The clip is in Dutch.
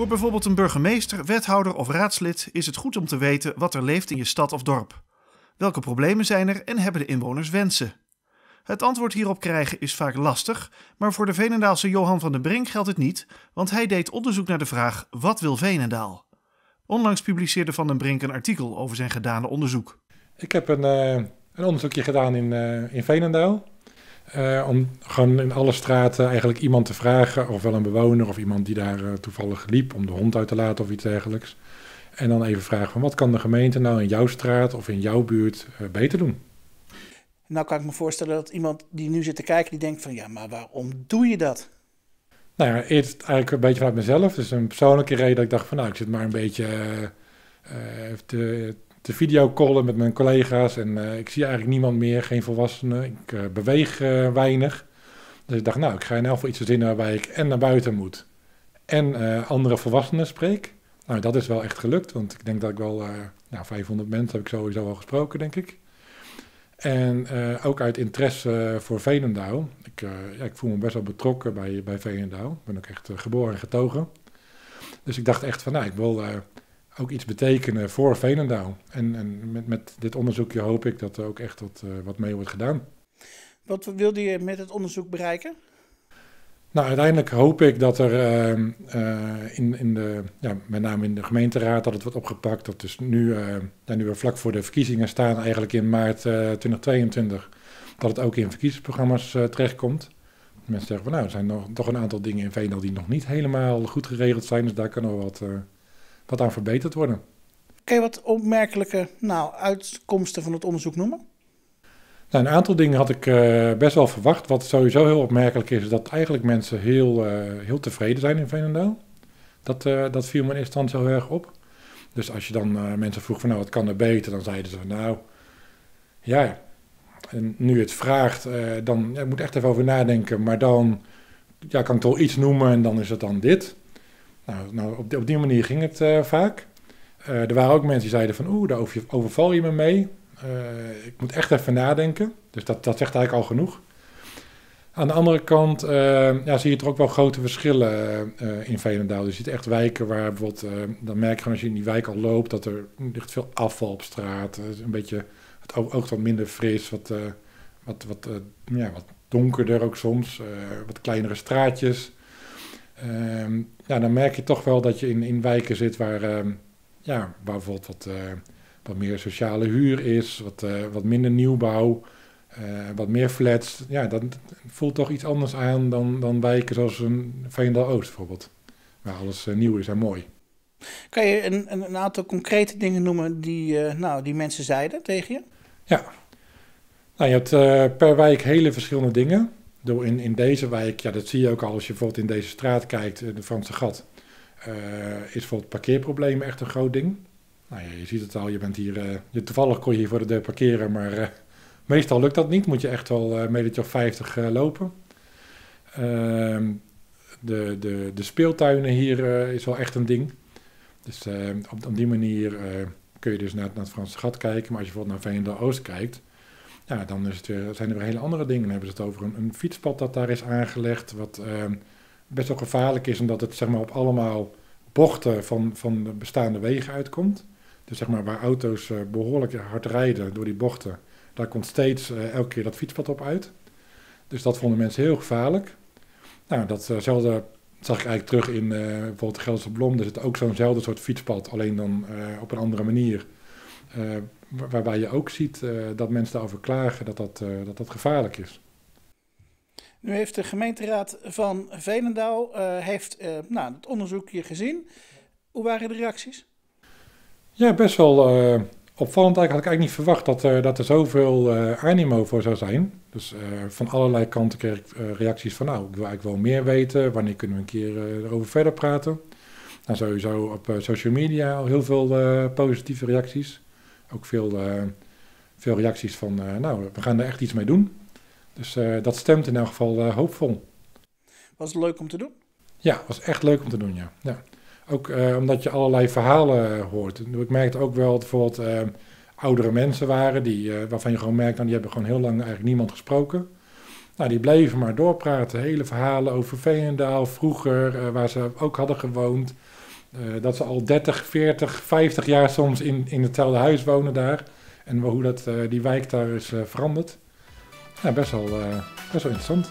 Voor bijvoorbeeld een burgemeester, wethouder of raadslid is het goed om te weten wat er leeft in je stad of dorp. Welke problemen zijn er en hebben de inwoners wensen? Het antwoord hierop krijgen is vaak lastig, maar voor de Venendaalse Johan van den Brink geldt het niet, want hij deed onderzoek naar de vraag: wat wil Venendaal? Onlangs publiceerde Van den Brink een artikel over zijn gedane onderzoek. Ik heb een, uh, een onderzoekje gedaan in, uh, in Veenendaal. Uh, om gewoon in alle straten eigenlijk iemand te vragen, ofwel een bewoner of iemand die daar toevallig liep om de hond uit te laten of iets dergelijks. En dan even vragen van wat kan de gemeente nou in jouw straat of in jouw buurt beter doen? Nou kan ik me voorstellen dat iemand die nu zit te kijken, die denkt van ja, maar waarom doe je dat? Nou ja, eerst eigenlijk een beetje vanuit mezelf. Dus een persoonlijke reden dat ik dacht van nou, ik zit maar een beetje te, te videocallen met mijn collega's. En uh, ik zie eigenlijk niemand meer, geen volwassenen. Ik uh, beweeg weinig. Dus ik dacht nou, ik ga in elk geval iets verzinnen waarbij ik en naar buiten moet. En andere volwassenen spreek. Nou, dat is wel echt gelukt. Want ik denk dat ik wel, nou 500 mensen heb ik sowieso al gesproken, denk ik. En ook uit interesse voor Veenendaal. Ik, ik voel me best wel betrokken bij, bij Veenendaal. Ik ben ook echt geboren en getogen. Dus ik dacht echt van, nou, ik wil ook iets betekenen voor Veenendaal. En, en met, met dit onderzoekje hoop ik dat er ook echt wat, wat mee wordt gedaan. Wat wilde je met het onderzoek bereiken? Nou, uiteindelijk hoop ik dat er uh, in, in de, ja, met name in de gemeenteraad, dat het wordt opgepakt. Dat dus nu, uh, ja, nu we vlak voor de verkiezingen staan, eigenlijk in maart 2022, dat het ook in verkiezingsprogramma's terechtkomt. Mensen zeggen van nou, er zijn nog, toch een aantal dingen in Veenal die nog niet helemaal goed geregeld zijn, dus daar kan nog wat, wat aan verbeterd worden. Kun je wat opmerkelijke nou, uitkomsten van het onderzoek noemen? Nou, een aantal dingen had ik uh, best wel verwacht. Wat sowieso heel opmerkelijk is, is dat eigenlijk mensen heel, uh, heel tevreden zijn in Veenendaal. Dat, uh, dat viel me in eerste instantie heel erg op. Dus als je dan mensen vroeg van nou, wat kan er beter? Dan zeiden ze van nou, ja, en nu het vraagt, dan ja, ik moet echt even over nadenken. Maar dan ja, kan ik toch iets noemen en dan is het dan dit. Nou, nou op, die, op die manier ging het vaak. er waren ook mensen die zeiden van oeh, daar overval je me mee. Uh, ik moet echt even nadenken. Dus dat, dat zegt eigenlijk al genoeg. Aan de andere kant ja, zie je er ook wel grote verschillen in Veenendaal. Je ziet echt wijken waar bijvoorbeeld, dan merk je gewoon als je in die wijk al loopt, dat er ligt veel afval op straat. een beetje, het oogt wat minder fris, wat, wat, wat, ja, wat donkerder ook soms, wat kleinere straatjes. Ehm, ja, dan merk je toch wel dat je in, in wijken zit waar, ehm, ja, waar bijvoorbeeld wat wat meer sociale huur is, wat, uh, wat minder nieuwbouw, uh, wat meer flats. Ja, dat voelt toch iets anders aan dan, dan wijken zoals een Veendal Oost bijvoorbeeld, waar alles nieuw is en mooi. Kan je een, een, aantal concrete dingen noemen die, nou, die mensen zeiden tegen je? Ja, nou, je hebt per wijk hele verschillende dingen. In, in deze wijk, ja, dat zie je ook al als je bijvoorbeeld in deze straat kijkt, de Franse Gat, is bijvoorbeeld parkeerproblemen echt een groot ding. Nou ja, je ziet het al, je bent hier, je, toevallig kon je hier voor de deur parkeren, maar meestal lukt dat niet. Moet je echt wel uh, metertje of 50 lopen. Ehm, de, de, de speeltuinen hier is wel echt een ding. Dus op, op die manier kun je dus naar, naar het Franse gat kijken. Maar als je bijvoorbeeld naar Veendel Oost kijkt, ja, dan zijn er weer hele andere dingen. Dan hebben ze het over een, fietspad dat daar is aangelegd, wat ehm, best wel gevaarlijk is, omdat het zeg maar, op allemaal bochten van, van de bestaande wegen uitkomt. Dus zeg maar waar auto's eh, behoorlijk hard rijden door die bochten, daar komt steeds eh, elke keer dat fietspad op uit. Dus dat vonden mensen heel gevaarlijk. Nou, datzelfde zag ik eigenlijk terug in bijvoorbeeld de Gelderse Blom. Er zit ook zo'nzelfde soort fietspad, alleen dan op een andere manier. Uh, waarbij je ook ziet dat mensen daarover klagen dat dat, dat dat gevaarlijk is. Nu heeft de gemeenteraad van Velendaal heeft, nou, het onderzoekje gezien. Hoe waren de reacties? Ja, best wel uh, opvallend. Eigenlijk had ik eigenlijk niet verwacht dat, uh, dat er zoveel uh, animo voor zou zijn. Dus van allerlei kanten kreeg ik reacties van, nou, ik wil eigenlijk wel meer weten. Wanneer kunnen we een keer erover verder praten? Nou, sowieso op social media al heel veel positieve reacties. Ook veel, veel reacties van, nou, we gaan er echt iets mee doen. Dus dat stemt in elk geval hoopvol. Was het leuk om te doen? Ja, was echt leuk om te doen, ja. ja. Ook omdat je allerlei verhalen hoort. Ik merkte ook wel dat bijvoorbeeld oudere mensen waren, die, waarvan je gewoon merkt, nou, die hebben gewoon heel lang eigenlijk niemand gesproken. Nou, die bleven maar doorpraten, hele verhalen over Veenendaal, vroeger, waar ze ook hadden gewoond. Eh, dat ze al 30, 40, 50 jaar soms in, in hetzelfde huis wonen daar. En hoe dat, eh, die wijk daar is eh, veranderd. Ja, best wel, best wel interessant.